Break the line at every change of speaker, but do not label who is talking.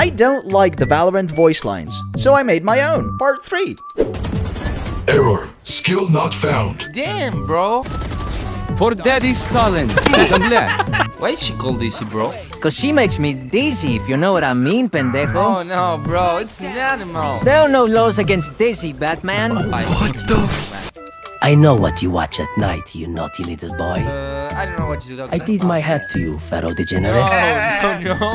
I don't like the Valorant voice lines, so I made my own. Part 3.
Error. Skill not found.
Damn, bro.
For Daddy Stalin.
Why is she called Dizzy, bro?
Cause she makes me dizzy, if you know what I mean, pendejo.
Oh no, bro, it's an animal.
There are no laws against dizzy, Batman.
What the?
I know what you watch at night, you naughty little boy.
Uh, I don't know what you're talking
I did my hat to you, Pharaoh degenerate.
Oh, no, no.